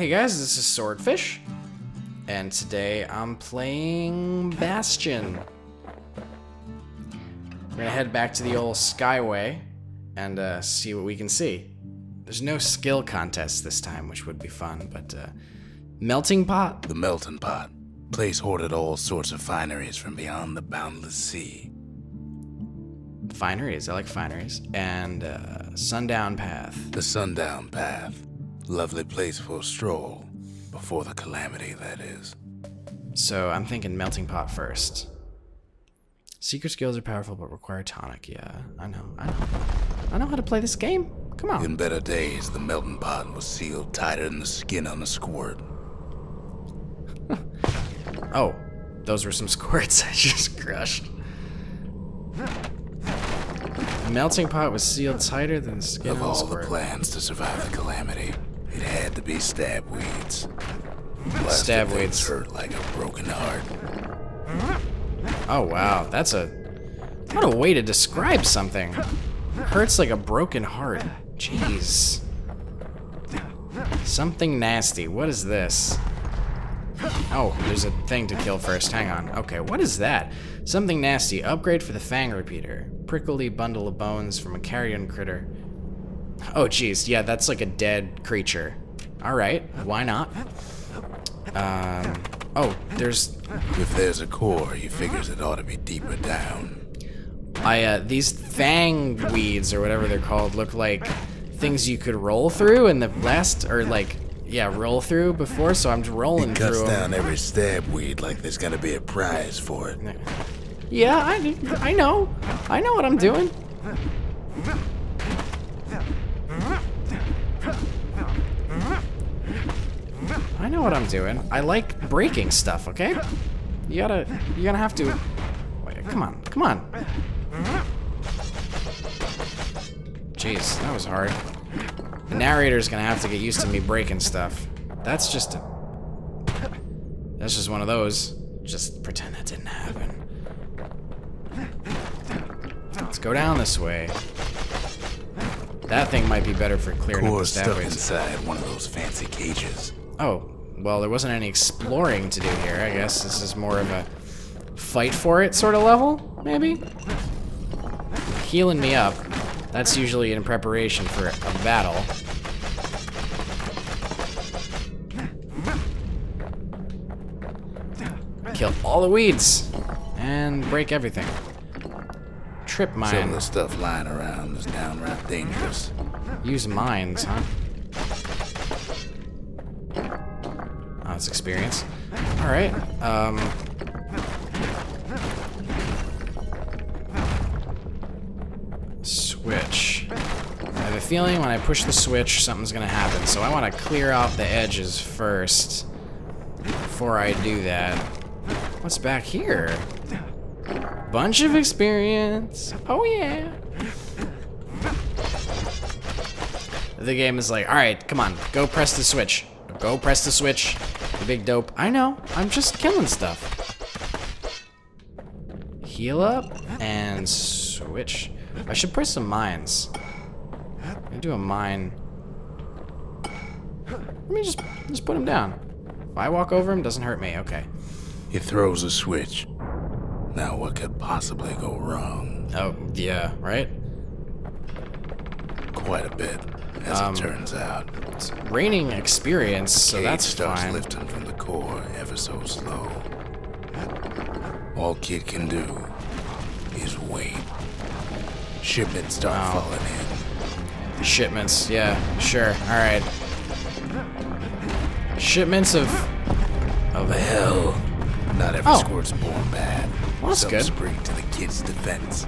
Hey guys, this is Swordfish, and today I'm playing Bastion. We're gonna head back to the old Skyway and uh, see what we can see. There's no skill contest this time, which would be fun, but uh, melting pot. The melting pot. Place hoarded all sorts of fineries from beyond the boundless sea. Fineries, I like fineries, and uh, sundown path. The sundown path. Lovely place for a stroll. Before the calamity, that is. So I'm thinking melting pot first. Secret skills are powerful but require tonic. Yeah, I know. I know. I know how to play this game. Come on. In better days, the melting pot was sealed tighter than the skin on a squirt. Oh, those were some squirts I just crushed. The melting pot was sealed tighter than the skin Of on a all the plans to survive the calamity, it had to be stab weeds. Stab weeds. hurt like a broken heart. Oh wow, that's a what a way to describe something. Hurts like a broken heart. Jeez. Something nasty. What is this? Oh, there's a thing to kill first. Hang on. Okay, what is that? Something nasty. Upgrade for the Fang Repeater. Prickly bundle of bones from a carrion critter. Oh, jeez. Yeah, that's like a dead creature. All right, why not? Um. Oh, there's If there's a core, he figures it ought to be deeper down. I uh, these fang weeds or whatever they're called look like things you could roll through in the last or like yeah roll through before. So I'm just rolling Cuts through 'em. down every stab weed like there's gonna be a prize for it. Yeah, I I know, I know what I'm doing. Know what I'm doing. I like breaking stuff. Okay, you gotta you're gonna have to. Wait, come on, come on. Jeez, that was hard. The narrator's gonna have to get used to me breaking stuff. That's just a. That's just one of those. Just pretend that didn't happen. Let's go down this way. That thing might be better for clearing up the Core stuck inside one of those fancy cages. Oh, well, there wasn't any exploring to do here. I guess this is more of a fight for it sort of level, maybe? Healing me up. That's usually in preparation for a battle. Kill all the weeds. And break everything. Trip mine. Some of the stuff lying around is downright dangerous. Use mines, huh? Oh, that's experience. Alright, um... Switch. I have a feeling when I push the switch, something's gonna happen, so I want to clear out the edges first before I do that. What's back here? Bunch of experience. Oh yeah. The game is like, all right, come on, go press the switch. Go press the switch. You big dope. I know. I'm just killing stuff. Heal up and switch. I should press some mines. Me do a mine. Let me just just put him down. If I walk over him, doesn't hurt me. Okay. He throws a switch. Now what could possibly go wrong? Oh yeah, right. Quite a bit, as Um, it turns out. It's raining experience, so that's starts fine. lifting from the core ever so slow. All Kid can do is wait. Shipments start Oh. falling in. Shipments, yeah, sure. Alright. Shipments of of hell. Not every Oh. squirt's born bad. Well, that's Some good. spring to the kid's defense.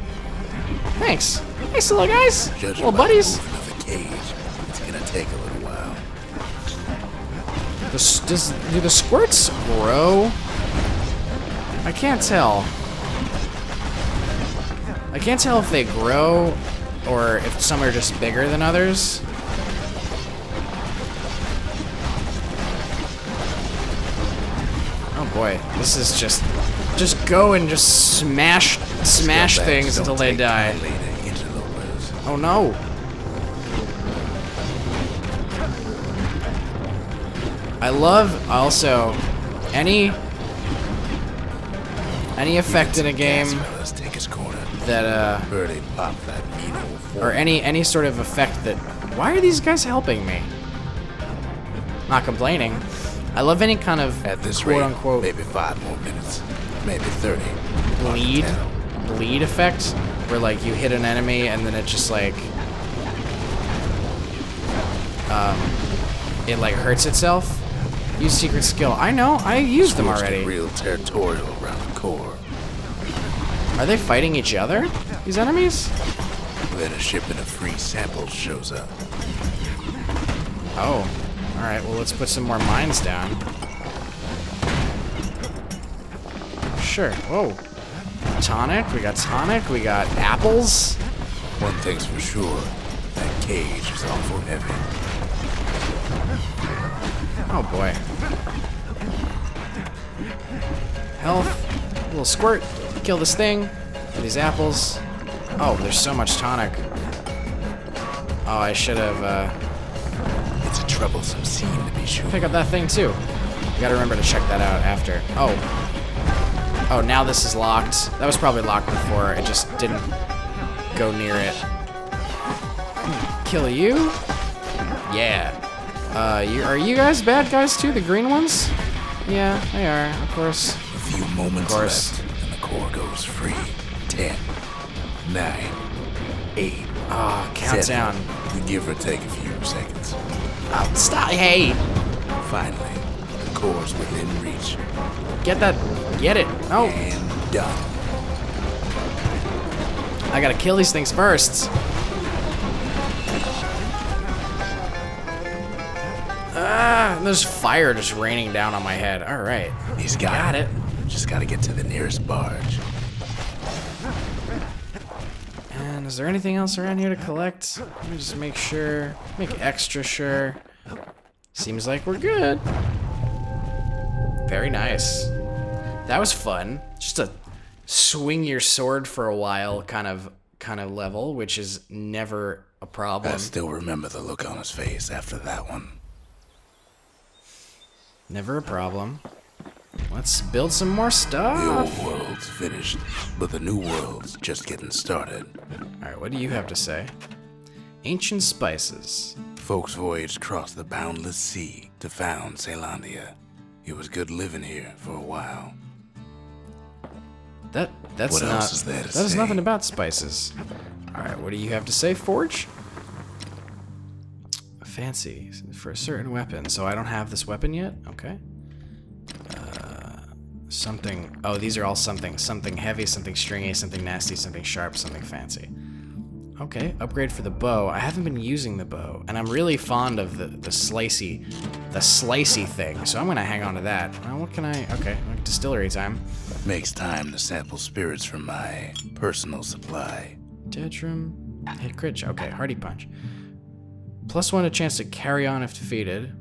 Thanks. Thanks, little guys. Judging little buddies. the movement of the cage, gonna take a little while. The, does, do the squirts grow? I can't tell. I can't tell if they grow or if some are just bigger than others. Oh boy, this is just just go and just smash smash things until they die. kindly to interlopers. Oh no. I love also any any effect in a game Let's take his corner. that uh Birdie pop that mean old four. or any any sort of effect that why are these guys helping me? Not complaining. I love any kind of At this quote rate, unquote maybe five more minutes. Maybe 30. bleed bleed effect where like you hit an enemy and then it just like um it like hurts itself. Use secret skill. I know, I used them already. Real territorial around the core. Are they fighting each other? These enemies? Then a shipment of free samples shows up. Oh. Alright, well let's put some more mines down. Sure. Whoa. Tonic, we got tonic, we got apples. One thing's for sure. That cage is awful heavy. Oh boy. Health. A little squirt. Kill this thing. These apples. Oh, there's so much tonic. Oh, I should have uh, It's a troublesome scene to be sure. pick up that thing too. You gotta remember to check that out after. Oh. Oh, now this is locked. That was probably locked before. It just didn't go near it. Kill you? Yeah. Uh, you, are you guys bad guys too? The green ones? Yeah, they are, of course. A few moments left, and the core goes free. Ten, nine, eight, Ah, count seven. You give or take a few seconds. Oh, stop. Hey, Finally, the core's within reach. get that. Get it. Oh, And done. I gotta kill these things first. Ah, there's fire just raining down on my head. All right. He's got, Got it. Just gotta get to the nearest barge. And is there anything else around here to collect? Let me just make sure. Make extra sure. Seems like we're good. Very nice. That was fun. Just a swing your sword for a while kind of kind of level, which is never a problem. I still remember the look on his face after that one. Never a problem. Let's build some more stuff. The old world's finished, but the new world's just getting started. Alright, what do you have to say? Ancient spices. Folks voyaged across the boundless sea to found Caelondia. It was good living here for a while. That that's What not is there that is nothing about spices. Alright, what do you have to say, Forge? Fancy for a certain weapon. So I don't have this weapon yet? Okay. Something oh, these are all something. Something heavy, something stringy, something nasty, something sharp, something fancy. Okay, upgrade for the bow. I haven't been using the bow, and I'm really fond of the, the slicey, the slicey thing, so I'm gonna hang on to that. Well, what can I, okay, distillery time. Makes time to sample spirits from my personal supply. Dedrum, hit crit, okay, hardy punch. Plus one a chance to carry on if defeated.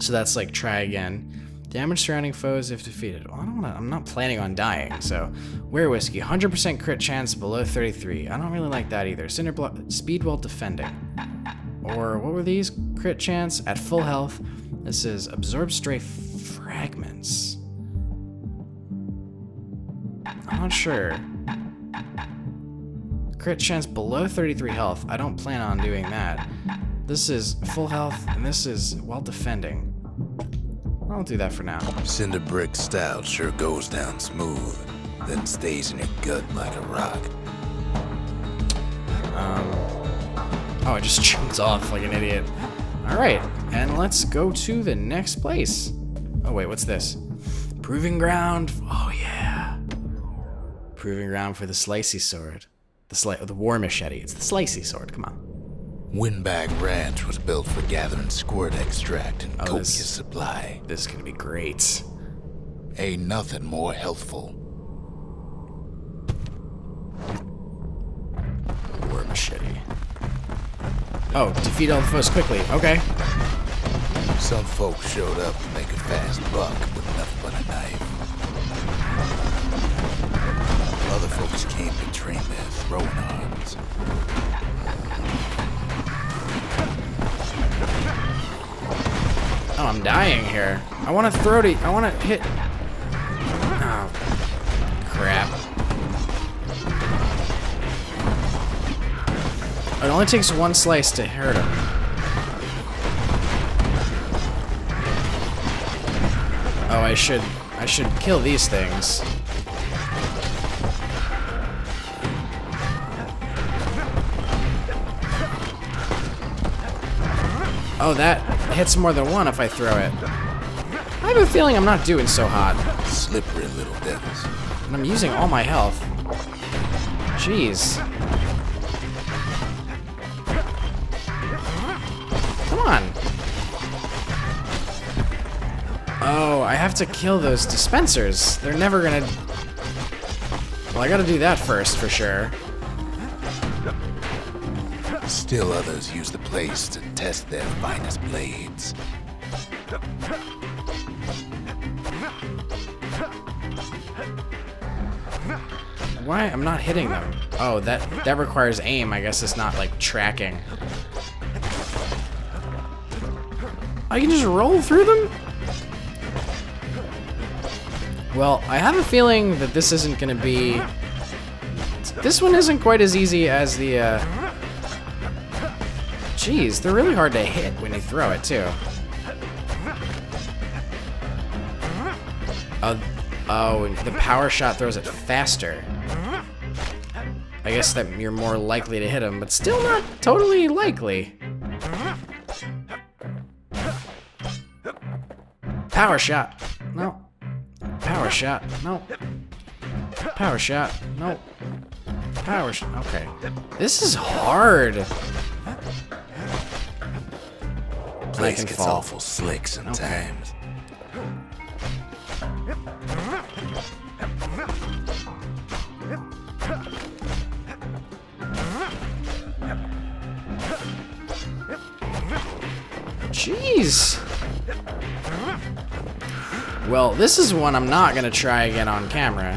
So that's like try again. Damage surrounding foes if defeated. Well, I don't wanna, I'm not planning on dying, so. Were whiskey, 100% crit chance below 33. I don't really like that either. Cinder speed while defending. Or what were these? Crit chance at full health. This is absorb stray fragments. I'm not sure. Crit chance below 33 health. I don't plan on doing that. This is full health, and this is while defending. I'll do that for now. Cinder brick stout sure goes down smooth, then stays in your gut like a rock. Um, oh, it just chunks off like an idiot. Alright, and let's go to the next place. Oh, wait, what's this? Proving ground. Oh, yeah. Proving ground for the slicey sword. The, sli- the war machete. It's the slicey sword. Come on. Windbag Ranch was built for gathering squirt extract and Oh, copious this- supply. This is gonna be great. Ain't nothing more healthful. War machete. Oh, defeat all the foes quickly. Okay. Some folks showed up to make a fast buck with nothing but a knife. Other folks came to train their throwing arms. Oh, I'm dying here. I want to throw it. I want to hit. Oh, crap. It only takes one slice to hurt him. Oh, I should, I should kill these things. Oh, that hits more than one if I throw it. I have a feeling I'm not doing so hot. Slippery little devils. And I'm using all my health. Jeez. Come on. Oh, I have to kill those dispensers. They're never gonna... Well, I gotta do that first, for sure. Still others use the place to test their finest blades. Why? I'm not hitting them. Oh, that that requires aim. I guess it's not like tracking. I can just roll through them? Well, I have a feeling that this isn't gonna be... This one isn't quite as easy as the, uh... Jeez, they're really hard to hit when you throw it, too. Uh, oh, oh, the power shot throws it faster. I guess that you're more likely to hit him, but still not totally likely. Power shot. No. Power shot. No. Power shot. No. Power shot. Okay. This is hard. Place gets fall. awful slick sometimes. Jeez. Well, this is one I'm not gonna try again on camera.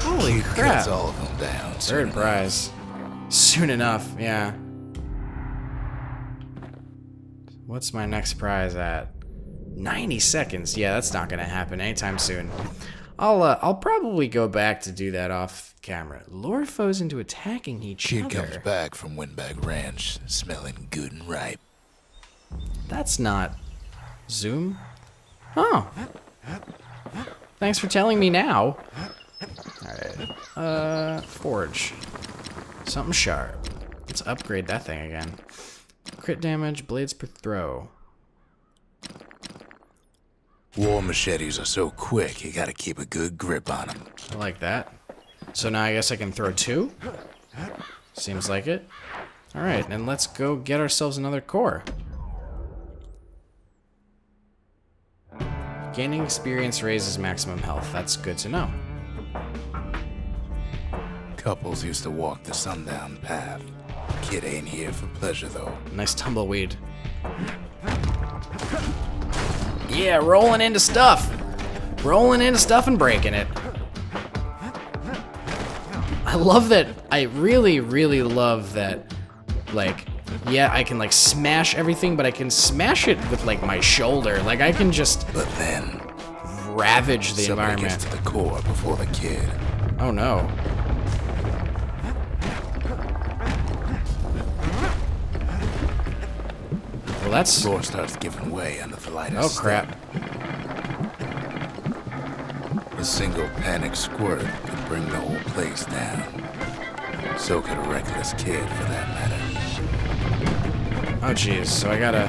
Holy crap. all Third prize. Soon enough, yeah. What's my next prize at? 90 seconds. Yeah, that's not gonna happen anytime soon. I'll uh, I'll probably go back to do that off camera. Lure foes into attacking each Kid other. comes back from Windbag Ranch smelling good and ripe. That's not Zoom. Oh. Thanks for telling me now. Alright. Uh, forge. Something sharp. Let's upgrade that thing again. Crit damage, blades per throw. War machetes are so quick, you gotta keep a good grip on them. I like that. So now I guess I can throw two? Seems like it. Alright, and let's go get ourselves another core. Gaining experience raises maximum health. That's good to know. Couples used to walk the sundown path. Kid ain't here for pleasure, though. Nice tumbleweed. Yeah, rolling into stuff. Rolling into stuff and breaking it. I love that. I really, really love that. Like, yeah, I can like smash everything, but I can smash it with like my shoulder. Like I can just But then, ravage the environment. to the core before the kid. Oh no. That's. Floor starts giving way under the lightest Oh step. crap. A single panic squirt could bring the whole place down. So could a reckless kid, for that matter. Oh jeez. So I gotta.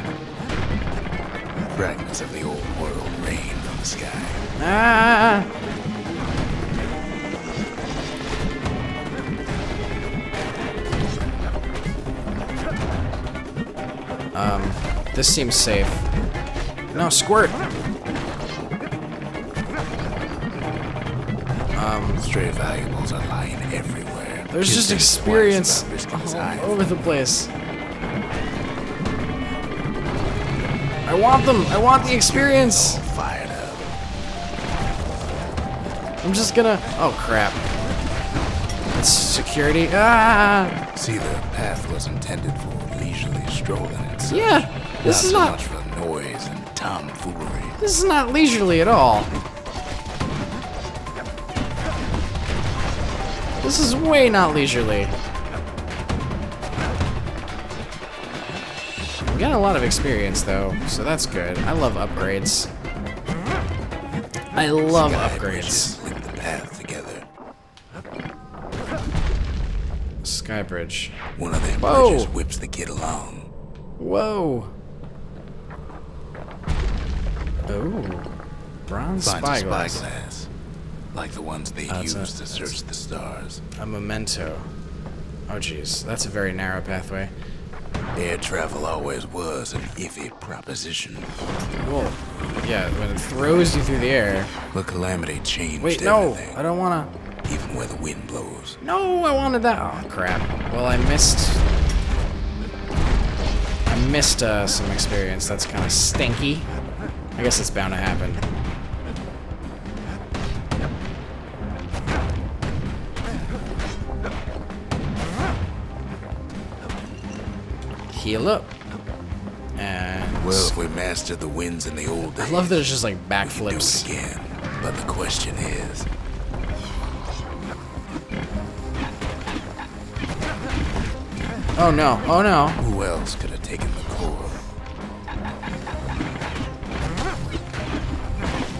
Fragments of the old world rain from the sky. Ah! This seems safe. No, squirt! Um, Stray valuables are lying everywhere. There's just experience about risking his all over the place. I want them! I want the experience! Fired up. I'm just gonna. Oh crap. It's security. Ah! See, the path was intended for leisurely strolling. Yeah, this not is so not- much for noise and tomfoolery. This is not leisurely at all. This is way not leisurely. I'm getting a lot of experience though, so that's good. I love upgrades. I love upgrades. bridges link the path together. Skybridge. One of them Whoa. bridges whips the kid along. Whoa. Oh. Bronze Finds a spyglass. spyglass. Like the ones they That's use a- to search the stars. A memento. Oh jeez, that's a very narrow pathway. Air travel always was an iffy proposition. Whoa. Yeah, when it throws you through the air. The calamity changed Wait, no, everything, I don't wanna. even where the wind blows. No, I wanted that. Oh crap. Well, I missed. I missed uh, some experience. That's kind of stinky. I guess it's bound to happen. Heal up. And Well, if we mastered the winds in the old days, I love that it's just like we can do backflips. again. But the question is, Oh no! Oh no! who else could have taken the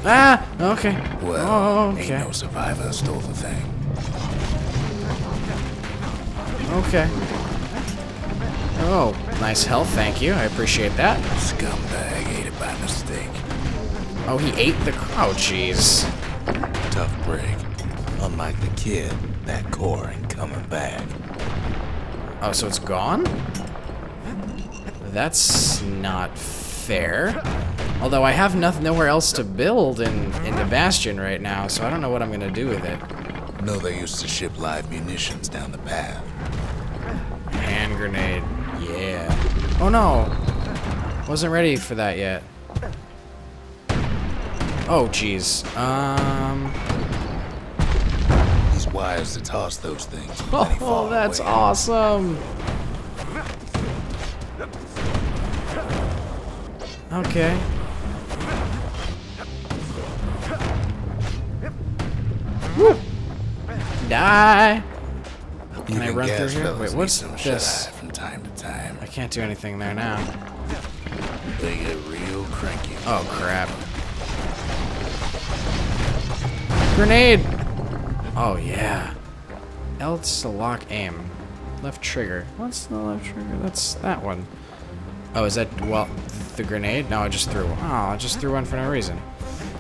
Ah! Okay. Well, oh, ain't no survivor stole the thing. Okay. Oh, nice health, thank you. I appreciate that. Scumbag ate it by mistake. Oh, he ate the. Oh, jeez. Tough break. Unlike the kid, that core ain't coming back. Oh, so it's gone? That's not fair. Although I have nothing, nowhere else to build in in the Bastion right now, so I don't know what I'm gonna do with it. No, they used to ship live munitions down the path. Hand grenade. Yeah. Oh no. Wasn't ready for that yet. Oh, jeez. Um. He's wise to toss those things. plenty Oh, that's away. awesome. Okay. Woo. Die. Can I run through here? Wait, what's this? From time to time, I can't do anything there now. they get real cranky. Oh, crap. Grenade! Oh, yeah. L to lock aim. Left trigger. What's the left trigger? That's that one. Oh, is that, well, the grenade? No, I just threw, oh, I just threw one for no reason.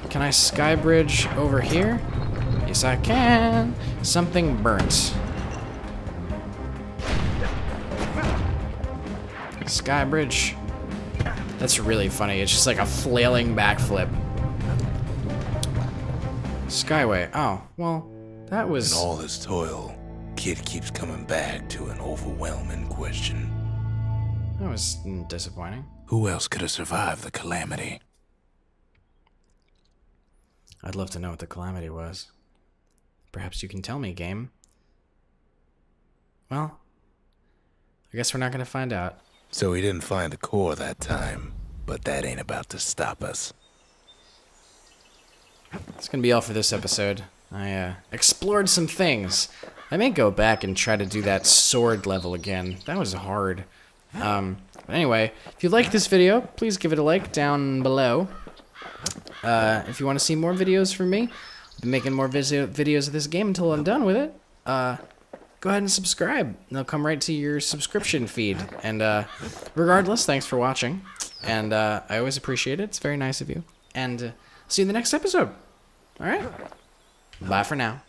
Can I sky bridge over here? Yes, I can. Something burnt. Sky bridge. That's really funny. It's just like a flailing backflip. Skyway. Oh, well, that was. In all his toil, Kid keeps coming back to an overwhelming question. That was disappointing. Who else could have survived the calamity? I'd love to know what the calamity was. Perhaps you can tell me, game. Well, I guess we're not going to find out. So we didn't find the core that time, but that ain't about to stop us. That's going to be all for this episode. I uh, explored some things. I may go back and try to do that sword level again. That was hard. Um, but anyway, if you like this video, please give it a like down below. Uh, if you want to see more videos from me, I'll making more video videos of this game until I'm done with it. Uh, go ahead and subscribe. They'll come right to your subscription feed. And uh, regardless, thanks for watching. And uh, I always appreciate it. It's very nice of you. And uh, see you in the next episode. All right. Bye for now.